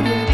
Audio